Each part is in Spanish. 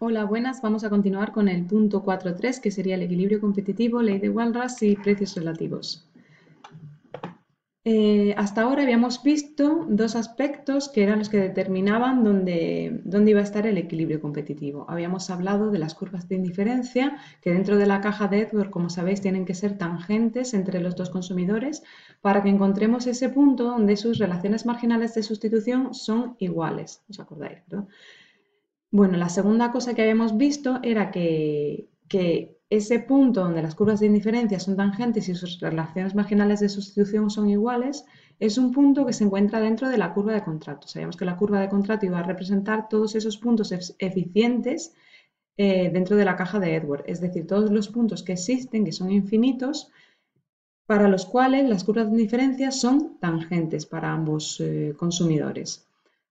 Hola, buenas. Vamos a continuar con el punto 4.3, que sería el equilibrio competitivo, ley de Walras y precios relativos. Eh, hasta ahora habíamos visto dos aspectos que eran los que determinaban dónde, dónde, iba a estar el equilibrio competitivo. Habíamos hablado de las curvas de indiferencia, que dentro de la caja de Edward, como sabéis, tienen que ser tangentes entre los dos consumidores para que encontremos ese punto donde sus relaciones marginales de sustitución son iguales. ¿Os acordáis? Bueno, la segunda cosa que habíamos visto era que, ese punto donde las curvas de indiferencia son tangentes y sus relaciones marginales de sustitución son iguales, es un punto que se encuentra dentro de la curva de contrato. Sabíamos que la curva de contrato iba a representar todos esos puntos eficientes eh, dentro de la caja de Edward, es decir, todos los puntos que existen, que son infinitos, para los cuales las curvas de indiferencia son tangentes para ambos eh, consumidores.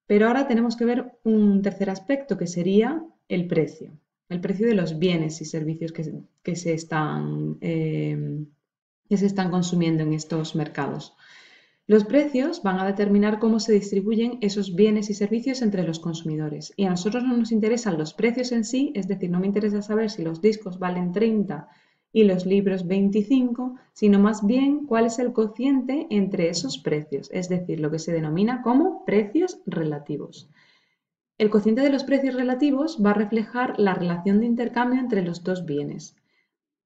Pero ahora tenemos que ver un tercer aspecto, que sería el precio el precio de los bienes y servicios que, se, están, eh, que se están consumiendo en estos mercados. Los precios van a determinar cómo se distribuyen esos bienes y servicios entre los consumidores. Y a nosotros no nos interesan los precios en sí, es decir, no me interesa saber si los discos valen 30 y los libros 25, sino más bien cuál es el cociente entre esos precios, es decir, lo que se denomina como precios relativos. El cociente de los precios relativos va a reflejar la relación de intercambio entre los dos bienes.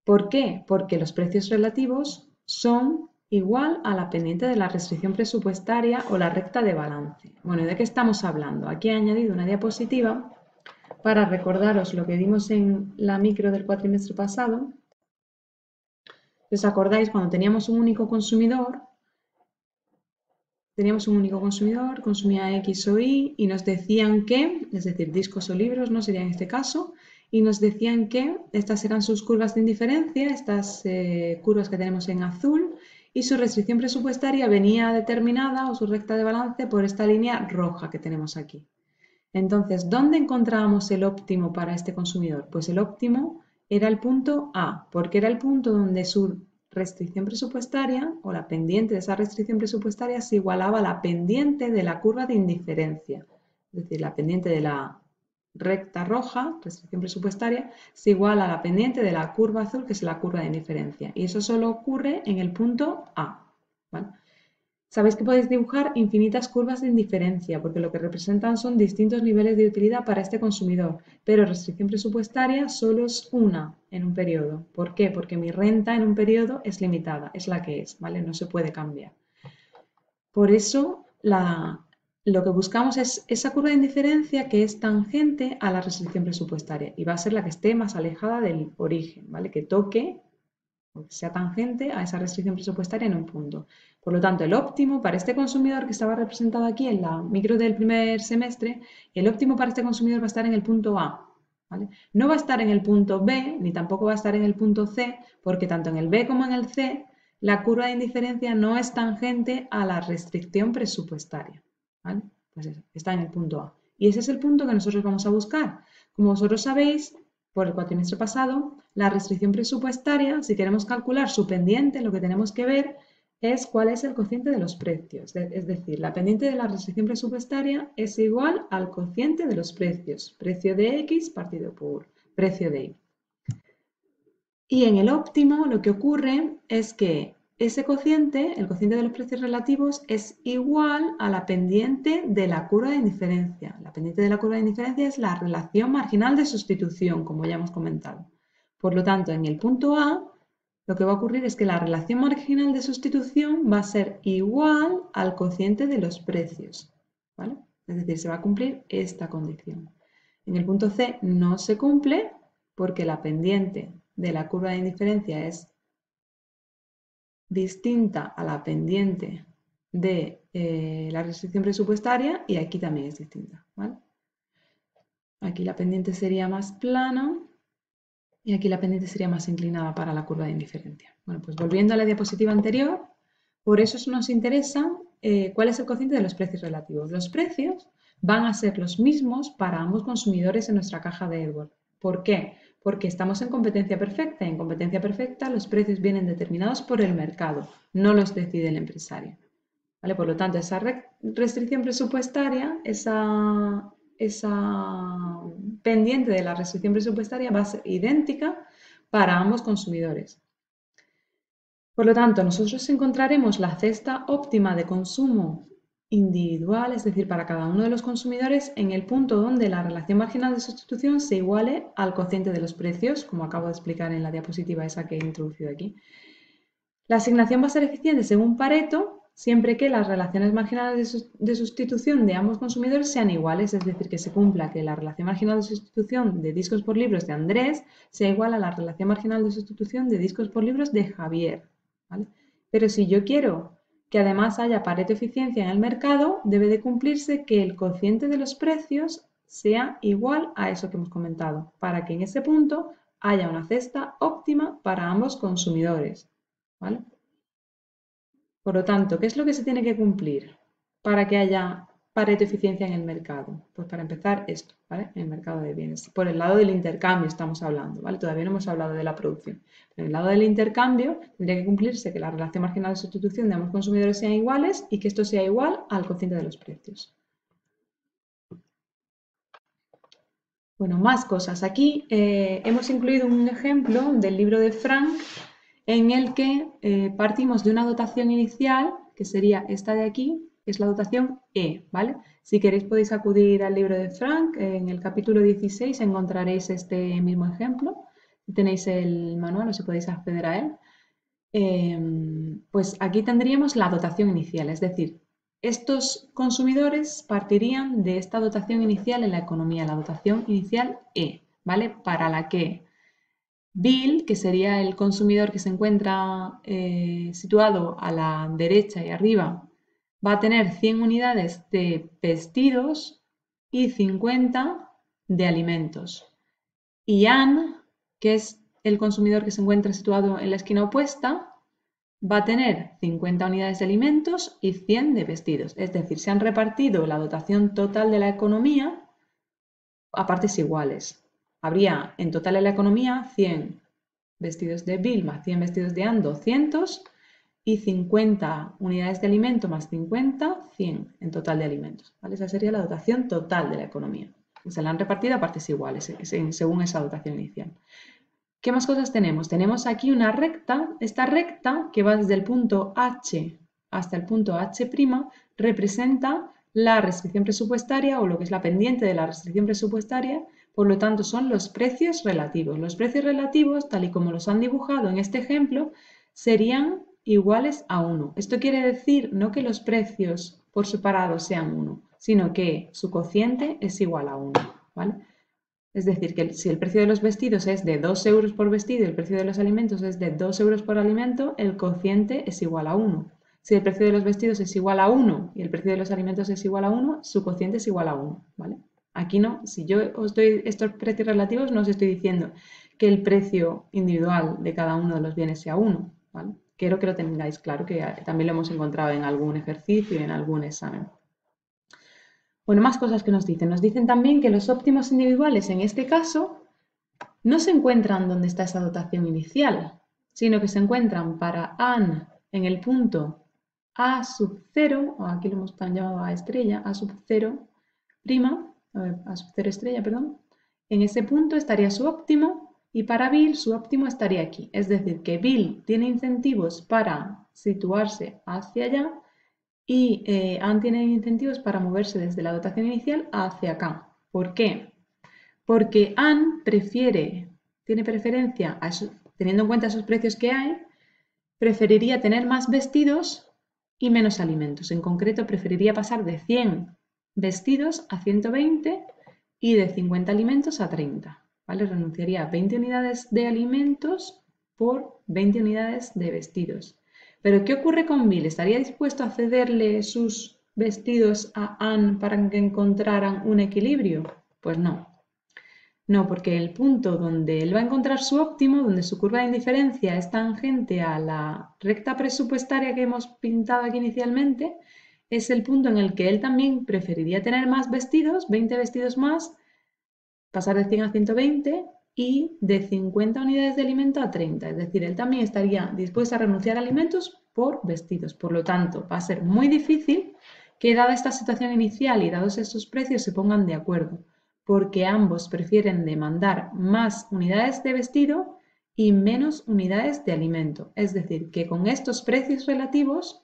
¿Por qué? Porque los precios relativos son igual a la pendiente de la restricción presupuestaria o la recta de balance. Bueno, ¿de qué estamos hablando? Aquí he añadido una diapositiva para recordaros lo que vimos en la micro del cuatrimestre pasado. ¿Os acordáis cuando teníamos un único consumidor? teníamos un único consumidor, consumía X o Y y nos decían que, es decir, discos o libros, no sería en este caso, y nos decían que estas eran sus curvas de indiferencia, estas eh, curvas que tenemos en azul, y su restricción presupuestaria venía determinada o su recta de balance por esta línea roja que tenemos aquí. Entonces, ¿dónde encontrábamos el óptimo para este consumidor? Pues el óptimo era el punto A, porque era el punto donde su restricción presupuestaria o la pendiente de esa restricción presupuestaria se igualaba a la pendiente de la curva de indiferencia. Es decir, la pendiente de la recta roja, restricción presupuestaria, se iguala a la pendiente de la curva azul, que es la curva de indiferencia. Y eso solo ocurre en el punto A. Sabéis que podéis dibujar infinitas curvas de indiferencia, porque lo que representan son distintos niveles de utilidad para este consumidor, pero restricción presupuestaria solo es una en un periodo. ¿Por qué? Porque mi renta en un periodo es limitada, es la que es, ¿vale? No se puede cambiar. Por eso lo que buscamos es esa curva de indiferencia que es tangente a la restricción presupuestaria y va a ser la que esté más alejada del origen, ¿vale? Que toque sea tangente a esa restricción presupuestaria en un punto. Por lo tanto, el óptimo para este consumidor que estaba representado aquí en la micro del primer semestre, el óptimo para este consumidor va a estar en el punto A. No va a estar en el punto B, ni tampoco va a estar en el punto C, porque tanto en el B como en el C, la curva de indiferencia no es tangente a la restricción presupuestaria. Pues está en el punto A. Y ese es el punto que nosotros vamos a buscar. Como vosotros sabéis, por el cuatrimestre pasado, la restricción presupuestaria, si queremos calcular su pendiente, lo que tenemos que ver es cuál es el cociente de los precios. Es decir, la pendiente de la restricción presupuestaria es igual al cociente de los precios. Precio de X partido por precio de Y. Y en el óptimo lo que ocurre es que ese cociente, el cociente de los precios relativos, es igual a la pendiente de la curva de indiferencia. La pendiente de la curva de indiferencia es la relación marginal de sustitución, como ya hemos comentado. Por lo tanto, en el punto A, lo que va a ocurrir es que la relación marginal de sustitución va a ser igual al cociente de los precios. Es decir, se va a cumplir esta condición. En el punto C no se cumple porque la pendiente de la curva de indiferencia es distinta a la pendiente de eh, la restricción presupuestaria y aquí también es distinta. Aquí la pendiente sería más plana y aquí la pendiente sería más inclinada para la curva de indiferencia. Bueno, pues volviendo a la diapositiva anterior, por eso nos interesa eh, cuál es el cociente de los precios relativos. Los precios van a ser los mismos para ambos consumidores en nuestra caja de Edward. ¿Por qué? Porque estamos en competencia perfecta. En competencia perfecta los precios vienen determinados por el mercado, no los decide el empresario. ¿Vale? Por lo tanto, esa restricción presupuestaria, esa, esa pendiente de la restricción presupuestaria va a ser idéntica para ambos consumidores. Por lo tanto, nosotros encontraremos la cesta óptima de consumo individual, es decir, para cada uno de los consumidores, en el punto donde la relación marginal de sustitución se iguale al cociente de los precios, como acabo de explicar en la diapositiva esa que he introducido aquí. La asignación va a ser eficiente según Pareto, siempre que las relaciones marginales de sustitución de ambos consumidores sean iguales, es decir, que se cumpla que la relación marginal de sustitución de discos por libros de Andrés sea igual a la relación marginal de sustitución de discos por libros de Javier. Pero si yo quiero que además haya pareto eficiencia en el mercado, debe de cumplirse que el cociente de los precios sea igual a eso que hemos comentado, para que en ese punto haya una cesta óptima para ambos consumidores. Por lo tanto, ¿qué es lo que se tiene que cumplir para que haya Pareto eficiencia en el mercado. Pues para empezar esto, ¿vale? En el mercado de bienes. Por el lado del intercambio estamos hablando, ¿vale? Todavía no hemos hablado de la producción. En el lado del intercambio tendría que cumplirse que la relación marginal de sustitución de ambos consumidores sean iguales y que esto sea igual al cociente de los precios. Bueno, más cosas. Aquí eh, hemos incluido un ejemplo del libro de Frank en el que eh, partimos de una dotación inicial, que sería esta de aquí, es la dotación E, ¿vale? Si queréis podéis acudir al libro de Frank, en el capítulo 16 encontraréis este mismo ejemplo, tenéis el manual o si podéis acceder a él. Em, pues aquí tendríamos la dotación inicial, es decir, estos consumidores partirían de esta dotación inicial en la economía, la dotación inicial E, ¿vale? Para la que Bill, que sería el consumidor que se encuentra eh, situado a la derecha y arriba va a tener 100 unidades de vestidos y 50 de alimentos. Y Anne, que es el consumidor que se encuentra situado en la esquina opuesta, va a tener 50 unidades de alimentos y 100 de vestidos. Es decir, se han repartido la dotación total de la economía a partes iguales. Habría en total en la economía 100 vestidos de Bill más 100 vestidos de Anne, 200 y 50 unidades de alimento más 50, 100 en total de alimentos. Esa sería la dotación total de la economía. Se la han repartido a partes ', según esa dotación inicial. ¿Qué más cosas tenemos? Tenemos aquí una recta. Esta recta, que va desde el punto H hasta el punto H', representa la restricción presupuestaria o lo que es la pendiente de la restricción presupuestaria. Por lo tanto, son los precios relativos. Los precios relativos, tal y como los han dibujado en este ejemplo, serían iguales a 1. Esto quiere decir no que los precios por separado sean 1, sino que su cociente es igual a 1. ¿vale? Es decir, que si el precio de los vestidos es de 2 euros por vestido y el precio de los alimentos es de 2 euros por alimento, el cociente es igual a 1. Si el precio de los vestidos es igual a 1 y el precio de los alimentos es igual a 1, su cociente es igual a 1. ¿vale? Aquí no, si yo os doy estos precios relativos, no os estoy diciendo que el precio individual de cada uno de los bienes sea 1. ¿vale? Quiero que lo tengáis claro, que también lo hemos encontrado en algún ejercicio y en algún examen. Bueno, más cosas que nos dicen. Nos dicen también que los óptimos individuales en este caso no se encuentran donde está esa dotación inicial, sino que se encuentran para AN en el punto A sub 0, o aquí lo hemos llamado A estrella, A sub 0 prima, A sub 0 estrella, perdón. En ese punto estaría su óptimo y para Bill su óptimo estaría aquí. Es decir, que Bill tiene incentivos para situarse hacia allá y eh, Anne tiene incentivos para moverse desde la dotación inicial hacia acá. ¿Por qué? Porque Anne prefiere, tiene preferencia, teniendo en cuenta esos precios que hay, preferiría tener más vestidos y menos alimentos. En concreto, preferiría pasar de 100 vestidos a 120 y de 50 alimentos a 30. Renunciaría a 20 unidades de alimentos por 20 unidades de vestidos. Pero ¿qué ocurre con Bill? ¿Estaría dispuesto a cederle sus vestidos a Anne para que encontraran un equilibrio? Pues no. No, porque el punto donde él va a encontrar su óptimo, donde su curva de indiferencia es tangente a la recta presupuestaria que hemos pintado aquí inicialmente, es el punto en el que él también preferiría tener más vestidos, 20 vestidos más, pasar de 100 a 120 y de 50 unidades de alimento a 30. Es decir, él también estaría dispuesto a renunciar a alimentos por vestidos. Por lo tanto, va a ser muy difícil que dada esta situación inicial y dados estos precios se pongan de acuerdo. porque ambos prefieren demandar más unidades de vestido y menos unidades de alimento. Es decir, que con estos precios relativos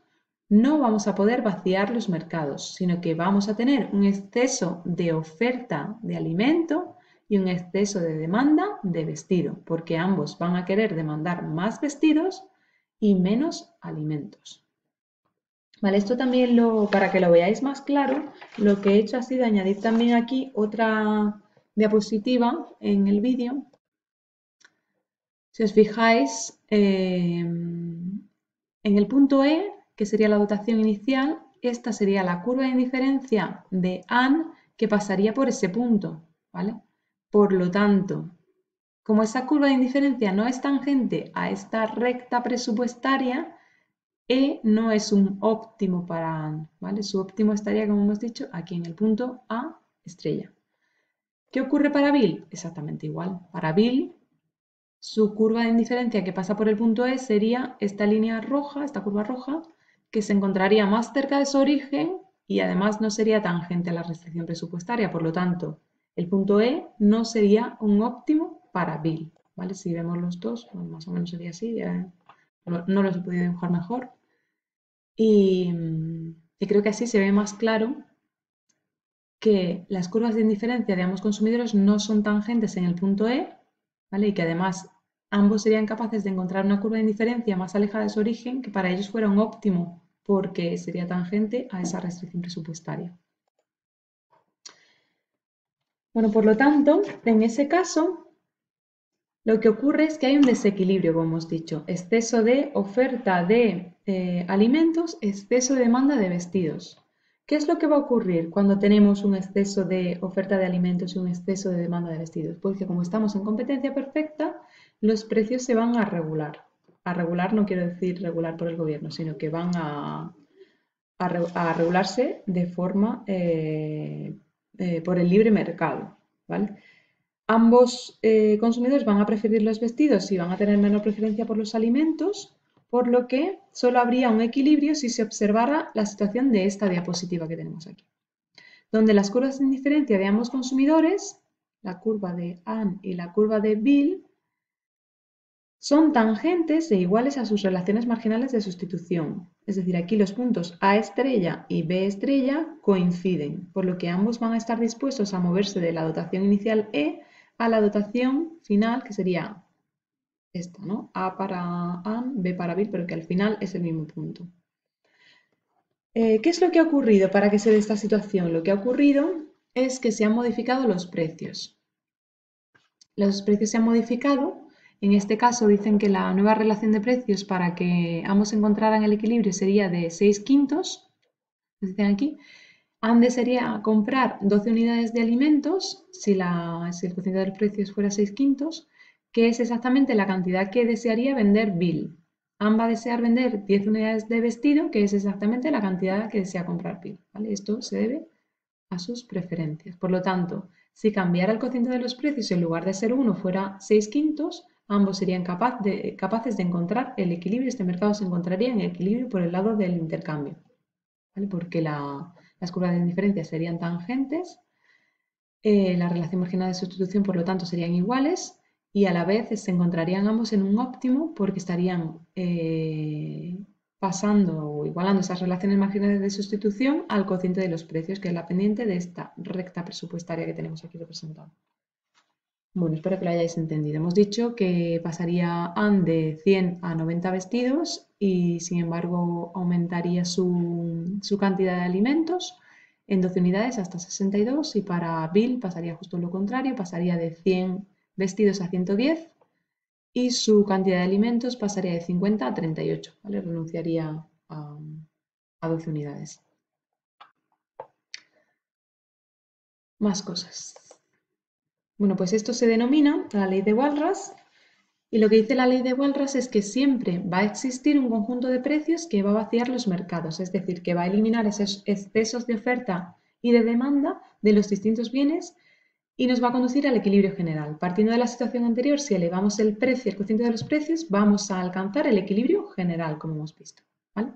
no vamos a poder vaciar los mercados, sino que vamos a tener un exceso de oferta de alimento y un exceso de demanda de vestido, porque ambos van a querer demandar más vestidos y menos alimentos. Vale, esto también lo, para que lo veáis más claro, lo que he hecho ha sido añadir también aquí otra diapositiva en el vídeo. Si os fijáis, eh, en el punto E, que sería la dotación inicial, esta sería la curva de indiferencia de AN que pasaría por ese punto, ¿vale? Por lo tanto, como esa curva de indiferencia no es tangente a esta recta presupuestaria, E no es un óptimo para ¿vale? Su óptimo estaría, como hemos dicho, aquí en el punto A estrella. ¿Qué ocurre para Bill? Exactamente igual. Para Bill, su curva de indiferencia que pasa por el punto E sería esta línea roja, esta curva roja, que se encontraría más cerca de su origen y además no sería tangente a la restricción presupuestaria. Por lo tanto, el punto E no sería un óptimo para Bill. ¿vale? Si vemos los dos, más o menos sería así. no, no los he podido dibujar mejor. Y, creo que así se ve más claro que las curvas de indiferencia de ambos consumidores no son tangentes en el punto E, ¿vale? Y que además ambos serían capaces de encontrar una curva de indiferencia más alejada de su origen que para ellos fuera un óptimo, porque sería tangente a esa restricción presupuestaria. Bueno, por lo tanto, en ese caso, lo que ocurre es que hay un desequilibrio, como hemos dicho, exceso de oferta de eh, alimentos, exceso de demanda de vestidos. ¿Qué es lo que va a ocurrir cuando tenemos un exceso de oferta de alimentos y un exceso de demanda de vestidos? Pues que como estamos en competencia perfecta, los precios se van a regular. A regular no quiero decir regular por el gobierno, sino que van a, regularse de forma eh, eh, por el libre mercado. ¿vale? Ambos eh, consumidores van a preferir los vestidos y van a tener menor preferencia por los alimentos, por lo que solo habría un equilibrio si se observara la situación de esta diapositiva que tenemos aquí, donde las curvas de indiferencia de ambos consumidores, la curva de Anne y la curva de Bill, son tangentes e iguales a sus relaciones marginales de sustitución. Es decir, aquí los puntos A estrella y B estrella coinciden, por lo que ambos van a estar dispuestos a moverse de la dotación inicial E a la dotación final, que sería esta, ¿no? A para AN, B para BIL, pero que al final es el mismo punto. Eh, ¿Qué es lo que ha ocurrido para que se dé esta situación? Lo que ha ocurrido es que se han modificado los precios. Los precios se han modificado. En este caso dicen que la nueva relación de precios para que ambos encontraran el equilibrio sería de 6 quintos, dicen aquí, Ande sería comprar 12 unidades de alimentos, si, la, el cociente de los precios fuera 6 quintos, que es exactamente la cantidad que desearía vender Bill. Am va a desear vender 10 unidades de vestido, que es exactamente la cantidad que desea comprar Bill. Esto se debe a sus preferencias. Por lo tanto, si cambiara el cociente de los precios en lugar de ser 1 fuera 6 quintos, ambos serían capaces de encontrar el equilibrio. Este mercado se encontraría en equilibrio por el lado del intercambio. Porque la, las curvas de indiferencia serían tangentes, eh, la relación marginal de sustitución, por lo tanto, serían iguales y a la vez se encontrarían ambos en un óptimo porque estarían eh, pasando o igualando esas relaciones marginales de sustitución al cociente de los precios, que es la pendiente de esta recta presupuestaria que tenemos aquí representada. Bueno, espero que lo hayáis entendido. Hemos dicho que pasaría AN de 100 a 90 vestidos y sin embargo aumentaría su, cantidad de alimentos en 12 unidades hasta 62 y para Bill pasaría justo lo contrario, pasaría de 100 vestidos a 110 y su cantidad de alimentos pasaría de 50 a 38, ¿vale? renunciaría a, a 12 unidades. Más cosas. Bueno, pues esto se denomina la ley de Walras y lo que dice la ley de Walras es que siempre va a existir un conjunto de precios que va a vaciar los mercados, es decir, que va a eliminar esos excesos de oferta y de demanda de los distintos bienes y nos va a conducir al equilibrio general. Partiendo de la situación anterior, si elevamos el precio, el cociente de los precios, vamos a alcanzar el equilibrio general, como hemos visto. ¿vale?